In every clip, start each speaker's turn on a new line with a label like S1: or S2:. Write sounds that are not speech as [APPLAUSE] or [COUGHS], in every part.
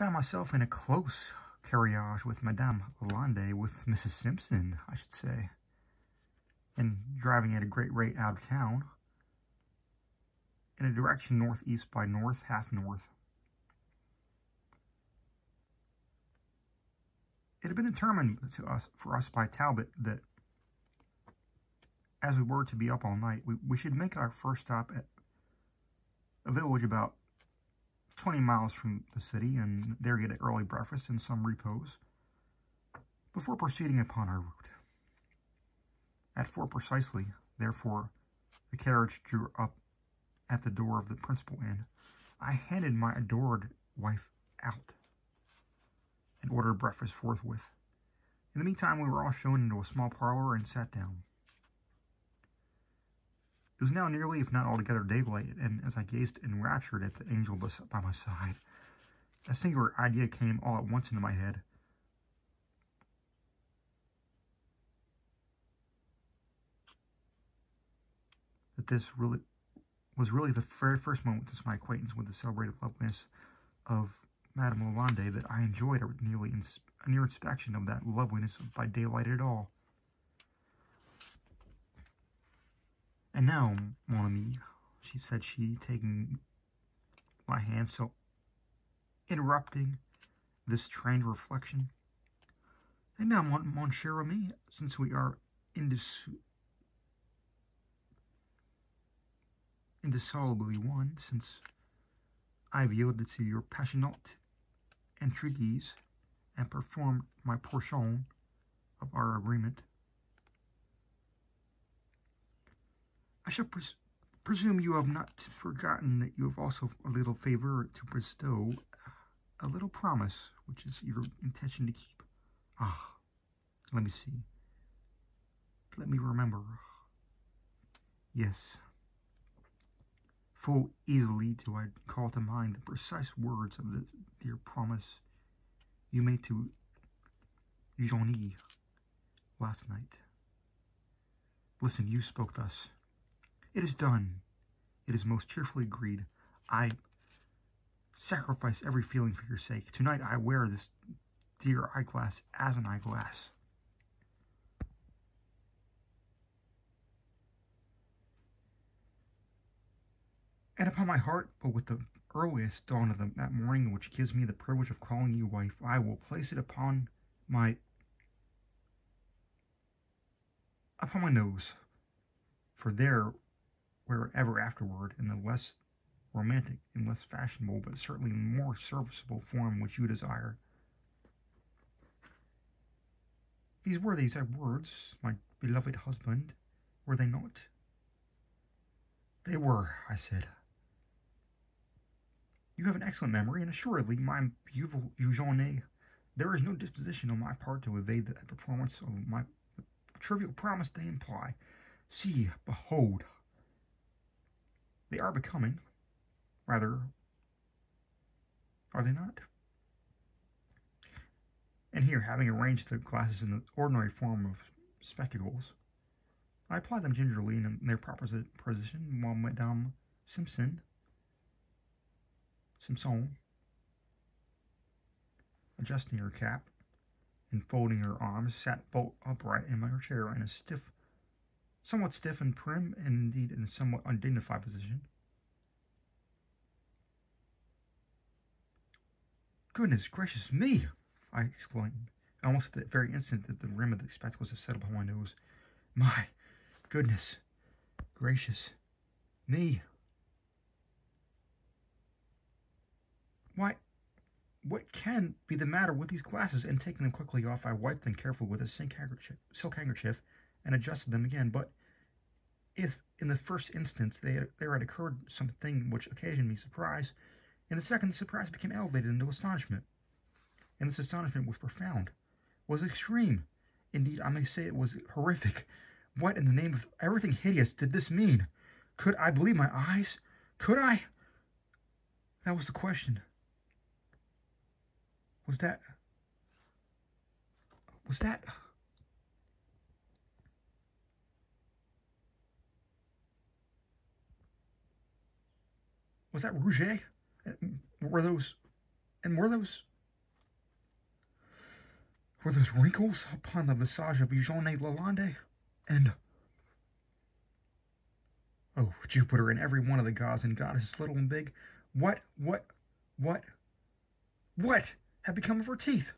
S1: found myself in a close carriage with Madame Lalande, with Mrs. Simpson, I should say, and driving at a great rate out of town in a direction northeast by north, half north. It had been determined to us for us by Talbot that as we were to be up all night, we, we should make our first stop at a village about 20 miles from the city and there get an early breakfast and some repose before proceeding upon our route. At four precisely, therefore, the carriage drew up at the door of the principal inn. I handed my adored wife out and ordered breakfast forthwith. In the meantime, we were all shown into a small parlor and sat down. It was now nearly, if not altogether, daylight, and as I gazed enraptured at the angel by my side, a singular idea came all at once into my head. That this really was really the very first moment since my acquaintance with the celebrated loveliness of Madame Lalande that I enjoyed a nearly ins a near inspection of that loveliness by daylight at all. And now, mon ami, she said she, taking my hand, so interrupting this trained reflection. And now, mon, mon cher ami, since we are indis indissolubly one, since I've yielded to your passionate entreaties and performed my portion of our agreement, I shall pres presume you have not forgotten that you have also a little favor to bestow, a little promise, which is your intention to keep. Ah, let me see. Let me remember. Yes. Full easily do I call to mind the precise words of the dear promise you made to Eugenie last night. Listen, you spoke thus. It is done. It is most cheerfully agreed. I sacrifice every feeling for your sake. Tonight I wear this dear eyeglass as an eyeglass. And upon my heart, but with the earliest dawn of the, that morning which gives me the privilege of calling you wife, I will place it upon my upon my nose, for there wherever afterward in the less romantic and less fashionable, but certainly more serviceable form which you desire. These were these words, my beloved husband, were they not? They were, I said. You have an excellent memory, and assuredly, my beautiful Eugenie, there is no disposition on my part to evade the performance of my trivial promise they imply. See, behold, they are becoming. Rather, are they not? And here, having arranged the glasses in the ordinary form of spectacles, I apply them gingerly in their proper position while Madame Simpson, Simpson, adjusting her cap and folding her arms, sat bolt upright in her chair in a stiff somewhat stiff and prim, and indeed in a somewhat undignified position. Goodness gracious me! I exclaimed, almost at the very instant that the rim of the spectacles had settled upon my nose. My goodness gracious me! Why, what can be the matter with these glasses? And taking them quickly off, I wiped them carefully with a silk handkerchief, silk handkerchief and adjusted them again. But if in the first instance they there had occurred something which occasioned me surprise, in the second the surprise became elevated into astonishment. And this astonishment was profound, was extreme. Indeed, I may say it was horrific. What in the name of everything hideous did this mean? Could I believe my eyes? Could I? That was the question. Was that... Was that... was that Rouget? Were those, and were those were those wrinkles upon the visage of Eugène Lalande? And oh, Jupiter and every one of the gods and goddesses, little and big, what, what, what, what had become of her teeth?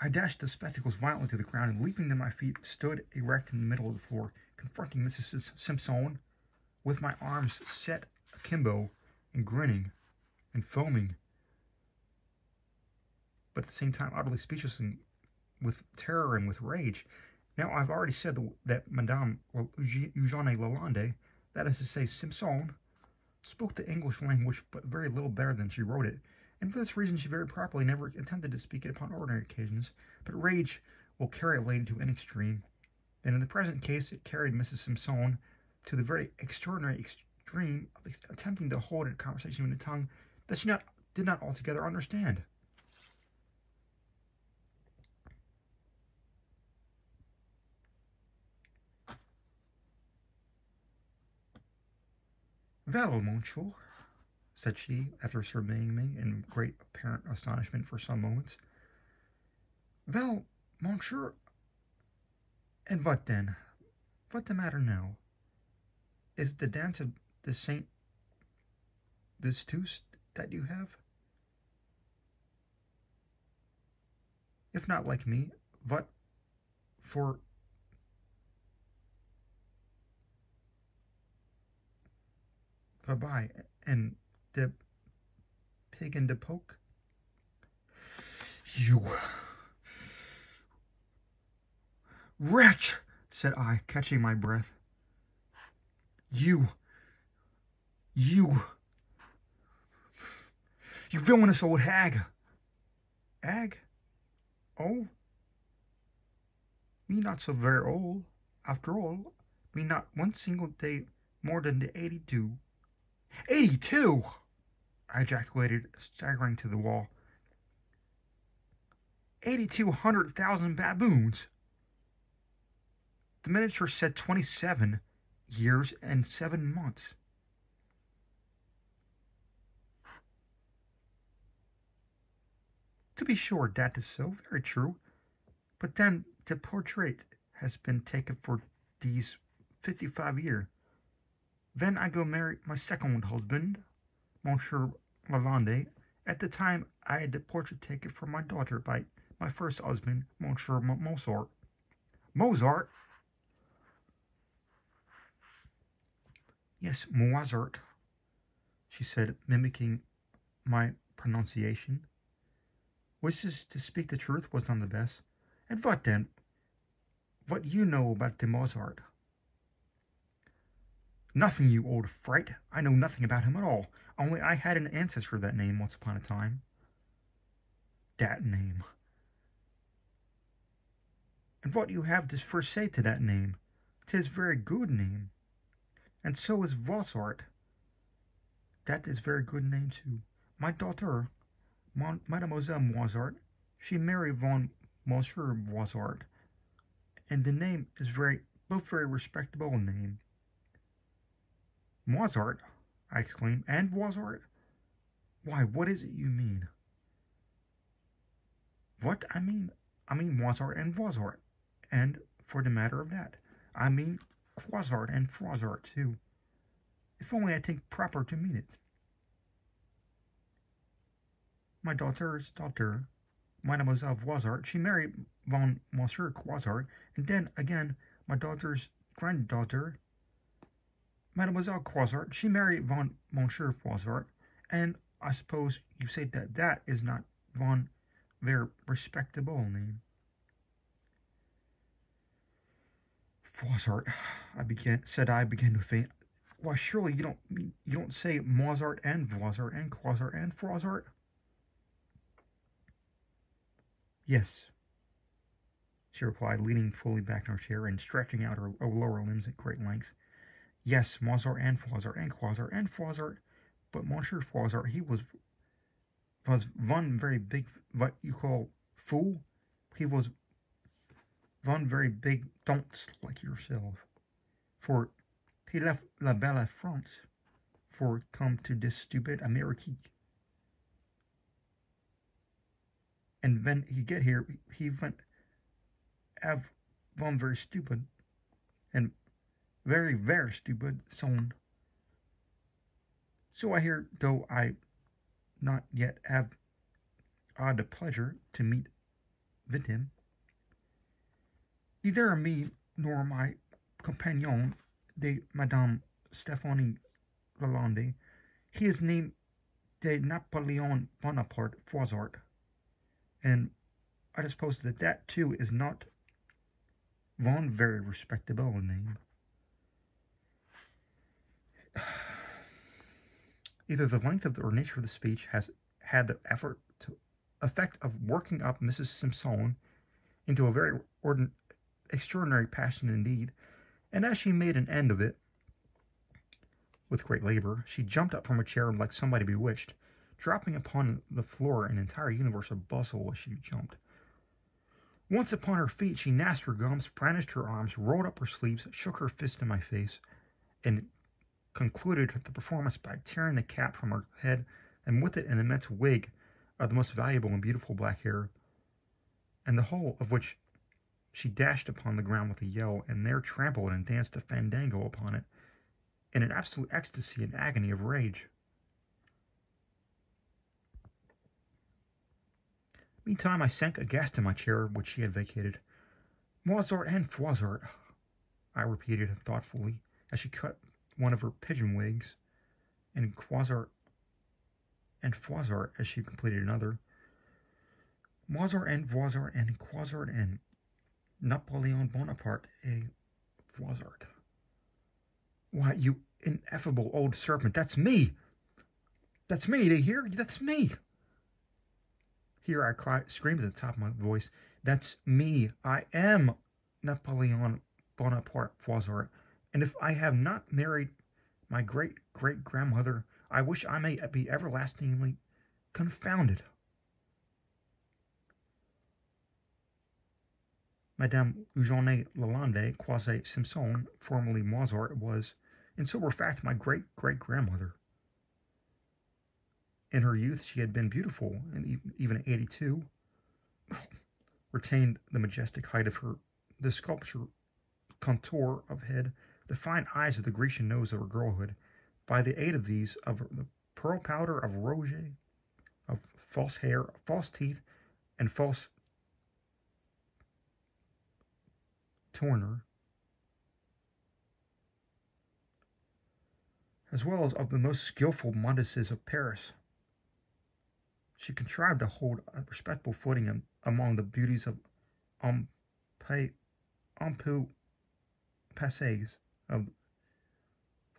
S1: I dashed the spectacles violently to the ground and, leaping to my feet, stood erect in the middle of the floor, confronting Mrs. Simpson with my arms set akimbo and grinning and foaming, but at the same time utterly speechless and with terror and with rage. Now, I've already said that Madame Eugène Lalande, that is to say, Simpson, spoke the English language but very little better than she wrote it, and for this reason she very properly never intended to speak it upon ordinary occasions, but rage will carry a lady to an extreme, and in the present case it carried Mrs. Simpson to the very extraordinary extreme of attempting to hold a conversation with a tongue that she not, did not altogether understand. Well, monsieur, said she, after surveying me in great apparent astonishment for some moments. Well, monsieur, and what then? What the matter now? Is the dance of the Saint Vitus that you have? If not like me, what for Bye and the pig in the poke? You wretch, said I, catching my breath. You, you, you villainous old hag. Hag? Oh? Me not so very old, after all. Me not one single day more than the eighty-two. Eighty-two! I ejaculated, staggering to the wall. Eighty-two hundred thousand baboons! The miniature said twenty-seven years and seven months. To be sure, that is so, very true. But then the portrait has been taken for these fifty-five years. Then I go marry my second husband, Monsieur Lalande. At the time, I had the portrait taken for my daughter by my first husband, Monsieur Moissart. Moissart? Yes, Moissart, she said, mimicking my pronunciation. Wishes to speak the truth was none the best. And what then? What you know about de Moissart? Nothing, you old fright. I know nothing about him at all. Only I had an ancestor of that name once upon a time. That name. And what you have to first say to that name? Tis very good name. And so is Voissart. That is very good name too. My daughter, Mon Mademoiselle Voissart, she married von Monsieur Voissart. And the name is very, both very respectable name. Moissart, I exclaimed, and Voissart? Why, what is it you mean? What I mean? I mean Moissart and Voissart. And for the matter of that, I mean Croissart and Froissart too. If only I think proper to mean it. My daughter's daughter, Mademoiselle Voissart, she married von Monsieur Croissart, and then again my daughter's granddaughter, Mademoiselle Croissart, she married von Monsieur Froissart, and I suppose you say that that is not von their respectable name. Froissart, I began said I began to faint. Why surely you don't you don't say Moissart and Voissart and Croissart and Froissart? Yes, she replied, leaning fully back in her chair and stretching out her lower limbs at great length. Yes, Moissart and Froissart and Croissart and Froissart, but Monsieur Froissart, he was was one very big, what you call fool. He was one very big dunce like yourself. For he left La Belle France for come to this stupid Amerique. And when he get here, he went have one very stupid and very, very stupid son. So I hear, though I not yet have had the pleasure to meet with him, neither me nor my companion de Madame Stephanie Lalande, he is named de Napoleon Bonaparte Froissart, and I suppose that that too is not one very respectable name. [SIGHS] Either the length of the, or nature of the speech has had the effort to effect of working up Mrs. Simpson into a very ordin- extraordinary passion indeed, and as she made an end of it, with great labor, she jumped up from her chair like somebody bewitched, dropping upon the floor an entire universe of bustle as she jumped. Once upon her feet, she gnashed her gums, brandished her arms, rolled up her sleeves, shook her fist in my face, and concluded the performance by tearing the cap from her head and with it an immense wig of the most valuable and beautiful black hair, and the whole of which she dashed upon the ground with a yell, and there trampled and danced a fandango upon it in an absolute ecstasy and agony of rage. Meantime, I sank aghast in my chair, which she had vacated. Moissart and Froissart, I repeated thoughtfully, as she cut one of her pigeon wigs, and Croissart and Froissart as she completed another. Moissart and Froissart and Croissart and Napoleon Bonaparte a Froissart. Why, you ineffable old serpent, that's me! That's me, do you hear? That's me! Here I cried, screamed at the top of my voice, That's me! I am Napoleon Bonaparte Froissart, and if I have not married my great great grandmother, I wish I may be everlastingly confounded. Madame Eugenie Lalande, quasi Simpson, formerly Moissart, was, in sober fact, my great great grandmother. In her youth, she had been beautiful, and even at 82, [COUGHS] retained the majestic height of her, the sculpture contour of head, the fine eyes of the Grecian nose of her girlhood, by the aid of these, of the pearl powder of Roget, of false hair, false teeth, and false tournure, as well as of the most skilful modistes of Paris. She contrived to hold a respectable footing among the beauties of Ampu Passages of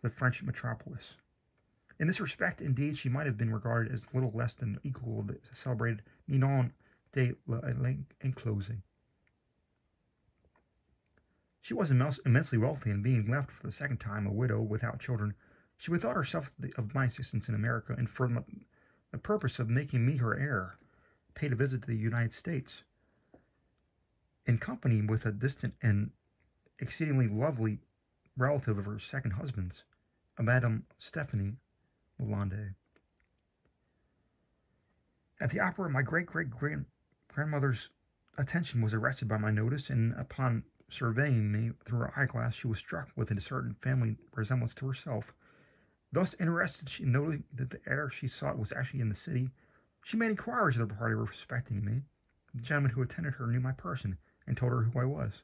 S1: the French metropolis. In this respect, indeed, she might have been regarded as little less than equal of the celebrated Ninon de l'Enclos. She was immensely wealthy, and being left for the second time a widow without children, she bethought herself of my existence in America, and for the purpose of making me her heir, paid a visit to the United States. In company with a distant and exceedingly lovely relative of her second husband's, a Madame Stephanie Lalande. At the opera, my great great grandmother's attention was arrested by my notice, and upon surveying me through her eyeglass, she was struck with a certain family resemblance to herself. Thus interested, she noted that the heir she sought was actually in the city. She made inquiries of the party respecting me. The gentleman who attended her knew my person and told her who I was.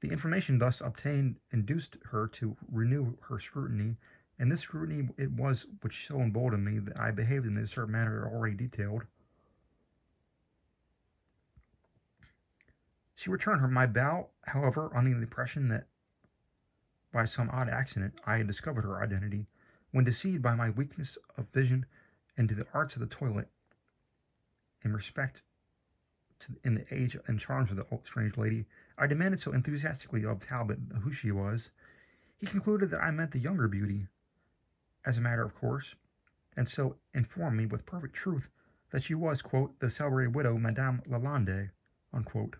S1: The information thus obtained induced her to renew her scrutiny, and this scrutiny it was which so emboldened me that I behaved in the certain manner already detailed. She returned her my bow, however, under the impression that by some odd accident, I had discovered her identity, when deceived by my weakness of vision and to the arts of the toilet. In respect to in the age and charms of the strange lady, I demanded so enthusiastically of Talbot who she was. He concluded that I meant the younger beauty, as a matter of course, and so informed me with perfect truth that she was, quote, the celebrated widow Madame Lalande, unquote.